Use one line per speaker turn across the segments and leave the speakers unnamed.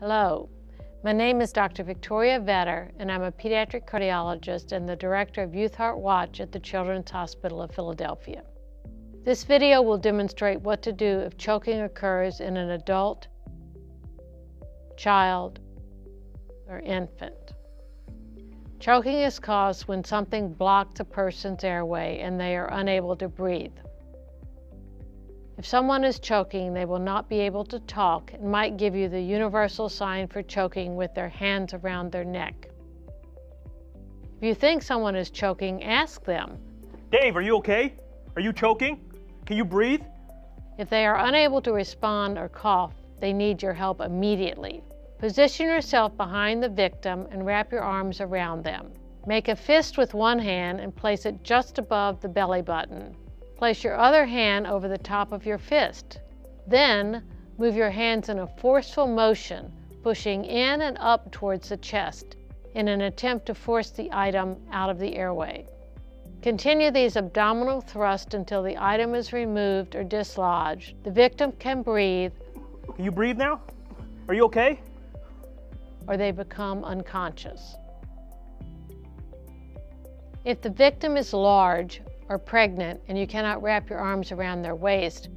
Hello, my name is Dr. Victoria Vetter, and I'm a pediatric cardiologist and the director of Youth Heart Watch at the Children's Hospital of Philadelphia. This video will demonstrate what to do if choking occurs in an adult, child, or infant. Choking is caused when something blocks a person's airway and they are unable to breathe. If someone is choking, they will not be able to talk and might give you the universal sign for choking with their hands around their neck. If you think someone is choking, ask them.
Dave, are you okay? Are you choking? Can you breathe?
If they are unable to respond or cough, they need your help immediately. Position yourself behind the victim and wrap your arms around them. Make a fist with one hand and place it just above the belly button. Place your other hand over the top of your fist. Then, move your hands in a forceful motion, pushing in and up towards the chest in an attempt to force the item out of the airway. Continue these abdominal thrusts until the item is removed or dislodged. The victim can breathe.
Can you breathe now? Are you okay?
Or they become unconscious. If the victim is large, or pregnant and you cannot wrap your arms around their waist,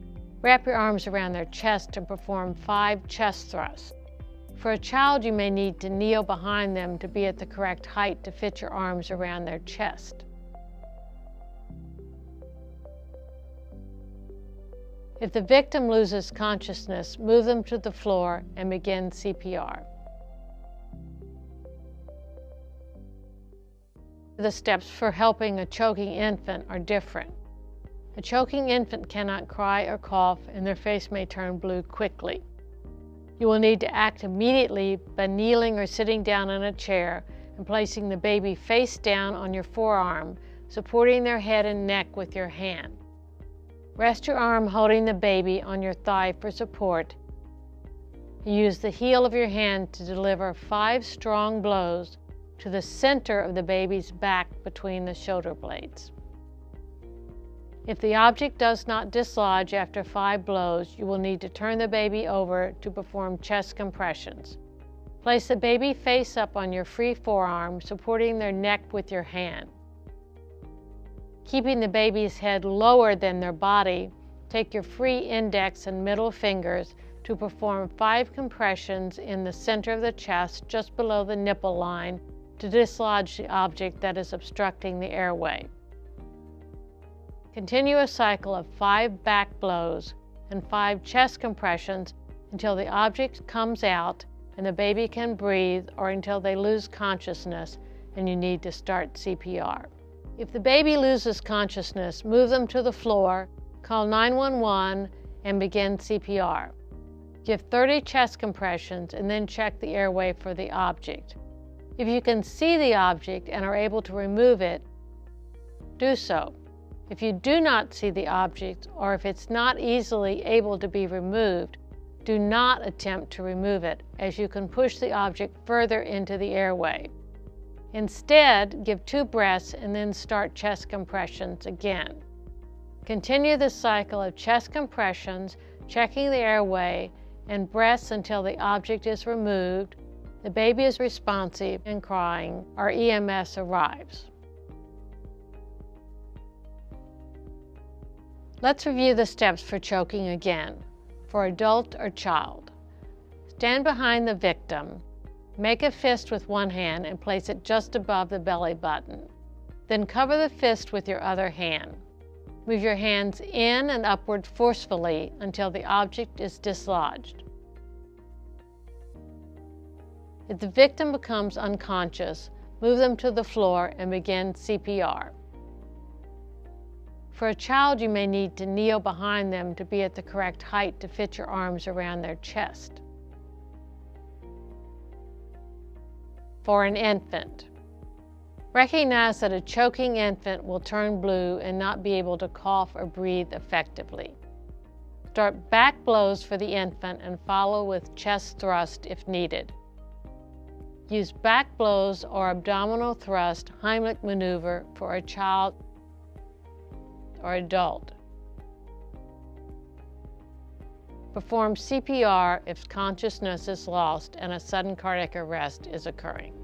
wrap your arms around their chest and perform five chest thrusts. For a child, you may need to kneel behind them to be at the correct height to fit your arms around their chest. If the victim loses consciousness, move them to the floor and begin CPR. The steps for helping a choking infant are different. A choking infant cannot cry or cough, and their face may turn blue quickly. You will need to act immediately by kneeling or sitting down in a chair and placing the baby face down on your forearm, supporting their head and neck with your hand. Rest your arm holding the baby on your thigh for support. Use the heel of your hand to deliver five strong blows to the center of the baby's back between the shoulder blades. If the object does not dislodge after five blows, you will need to turn the baby over to perform chest compressions. Place the baby face up on your free forearm, supporting their neck with your hand. Keeping the baby's head lower than their body, take your free index and middle fingers to perform five compressions in the center of the chest just below the nipple line to dislodge the object that is obstructing the airway. Continue a cycle of five back blows and five chest compressions until the object comes out and the baby can breathe or until they lose consciousness and you need to start CPR. If the baby loses consciousness, move them to the floor, call 911, and begin CPR. Give 30 chest compressions and then check the airway for the object. If you can see the object and are able to remove it, do so. If you do not see the object or if it's not easily able to be removed, do not attempt to remove it as you can push the object further into the airway. Instead, give two breaths and then start chest compressions again. Continue the cycle of chest compressions, checking the airway, and breaths until the object is removed the baby is responsive and crying, our EMS arrives. Let's review the steps for choking again, for adult or child. Stand behind the victim. Make a fist with one hand and place it just above the belly button. Then cover the fist with your other hand. Move your hands in and upward forcefully until the object is dislodged. If the victim becomes unconscious, move them to the floor and begin CPR. For a child, you may need to kneel behind them to be at the correct height to fit your arms around their chest. For an infant, recognize that a choking infant will turn blue and not be able to cough or breathe effectively. Start back blows for the infant and follow with chest thrust if needed. Use back blows or abdominal thrust Heimlich maneuver for a child or adult. Perform CPR if consciousness is lost and a sudden cardiac arrest is occurring.